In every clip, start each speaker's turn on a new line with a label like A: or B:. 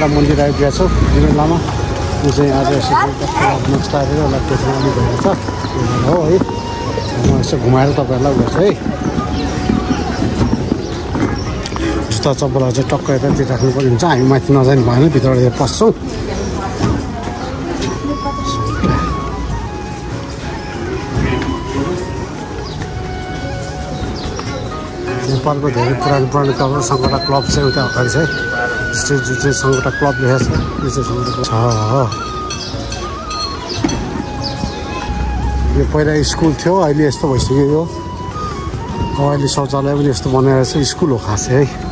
A: एउटा मन्दिर आइपुगेको छु विवेक लामा यो चाहिँ आज यसो नक्सा हेरेर एउटा टेक्नो अलिक भएको छ त्यो हो है म यसो घुमाएर तपाईँहरूलाई गर्छु है जुत्ता चप्पलहरू चाहिँ टक्क यतातिर राख्नुपर्ने हुन्छ हामी माथि नजाने भएन भित्रबाट पस्छौँ नेपालको धेरै पुरानो पुरानो क्लब सङ्गठा क्लब चाहिँ उता अगाडि छ है जस्तै जुन चाहिँ सङ्गठा क्लब लेखेको छ यो चाहिँ छ यो पहिला स्कुल थियो अहिले यस्तो भइसक्यो यो अहिले शौचालय पनि यस्तो बनाएर चाहिँ स्कुल हो खासै है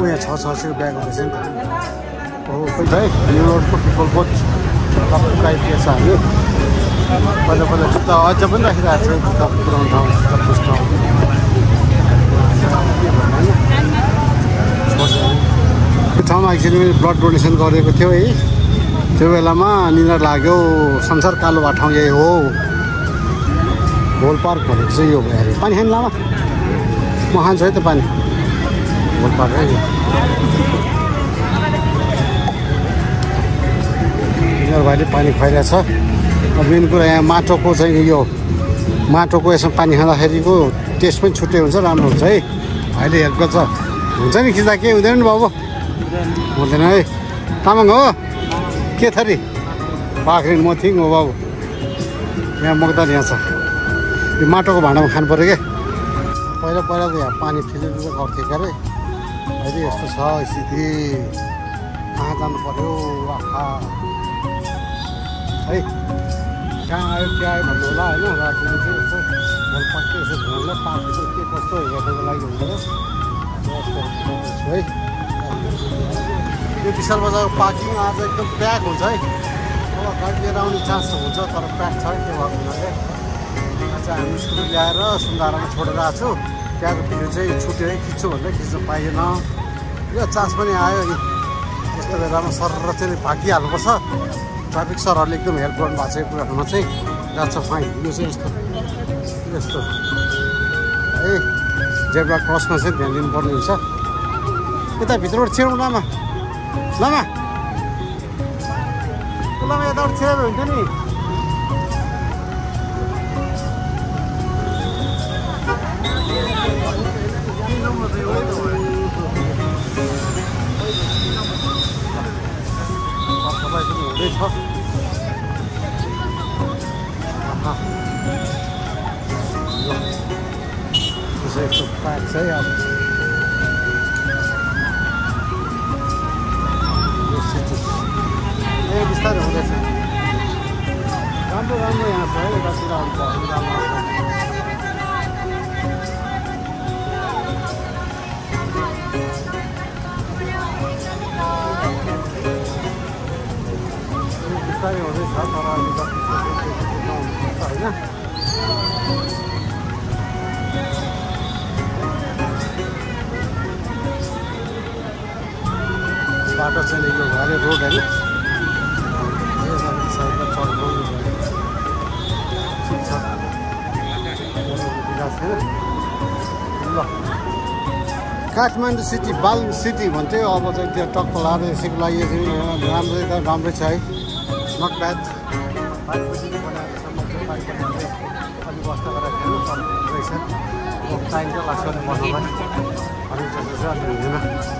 A: यहाँ छ छ सय ब्याग हुँदैछ नि त। हो खोइ भाइ न्यु रोडको पिपल बोट आइपुगेछ हामी। पहिला पहिला जुत्ता अझ पनि राखिरहेको छ जुत्ता पुऱ्याउने ठाउँ जुत्ता ठाउँ मैले ब्लड डोनेसन गरेको थियो है। त्यो बेलामा निन्द्रा लाग्यो संसार कालो भएको ठाउँ यही हो। होल पार्क भनेको चाहिँ यो भयो अरे। पानी खानु लामा? म खान्छु है त पानी। होल पार्क है। यिनीहरू भाइले पानी खुवाइरहेछ। अब मेन कुरा यहाँ माटोको चाहिँ यो माटोको यसमा पानी खाँदाखेरिको टेस्ट पनि छुट्टै हुन्छ राम्रो हुन्छ है। भाइले हेल्प गर्छ। हुन्छ नि खिच्दा केही हुँदैन नि बाबु। हुँदैन है। तामाङ हो? के थरी? पाख्रिन म थिङ हो बाबु। यहाँ मगदान यहाँ छ। यो माटोको भाँडामा खानु पऱ्यो क्या पहिला पहिला त यहाँ पानी फिल्टर गर्थ्यो क्या अरे अहिले यस्तो छ स्थिति। कहाँ जानु पऱ्यो आहा। है कहाँ आयो के आयो भन्नु होला? होइन रातिमा चाहिँ यसो भोलि पक्कै यसो पार्क यसो के कस्तो हेर्नुको लागि हुन्छ है यो विशाल बजारको पार्किङ आज एकदम प्याक हुन्छ है। अब गाडी लिएर आउने चान्स हुन्छ तर प्याक छ त्यो भएको हुनाले आज हामी स्कुल ल्याएर सुन्दारामा छोडेर आएको छु। त्यहाँको भिडियो चाहिँ छुट्यो है खिच्छु भन्दै खिच्न पाइएन। यो चान्स पनि आयो नि। यस्तो बेलामा सर चाहिँ भागिहाल्नुपर्छ। ट्राफिक सरहरूले एकदम हेल्प गर्नुभएको छ यो कुराहरूमा चाहिँ। जान्छ फाइन यो चाहिँ यस्तो। यस्तो। है जेब्रा क्रसमा चाहिँ ध्यान दिनुपर्ने हुन्छ। यता भित्रबाट छिरौँ लामा लामा लामा यताबाट छिरेर हुन्छ नि हुँदैछ प्याक छ है अब यो सिटी ए बिस्तारै हुँदैछ राम्रो राम्रो यहाँ छ है यतातिर अन्त राम्रो बिस्तारै हुँदैछ तर अहिले जति सक्यो त्यति नहुनुपर्छ होइन बाटो चाहिँ यो घरे रोड होइन। साइडमा चढ्नु ल काठमाडौँ सिटी बाल सिटी भन्थ्यो। अब चाहिँ त्यो टक्क लाएर यसैको लागि राम्रै त राम्रै छ है। नट ब्याड अलिक बस्दा गरेर खेल्नु तर रहेछ। टाइम चाहिँ लाग्छ बनाउनलाई अलिक जस्तो चाहिँ अलिक हुँदैन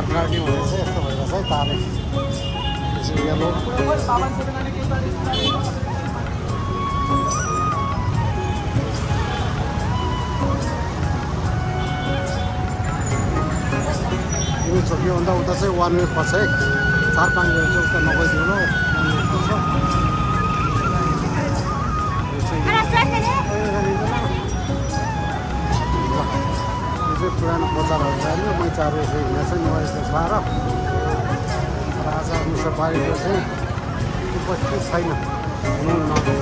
A: काट्ने चाहिँ यस्तो भइरहेछ है तारले यसो यल्लो यो छ योभन्दा उता चाहिँ वान वे पर्छ है चार पाँच बजी चाहिँ उता नगइदिनु चाहिँ पुरानो बजारहरू जाने मैचाहरू यसो हिँडेको नि यसो छाएर राजा मुसाबारीको चाहिँ उपस्थित छैन। हुनु न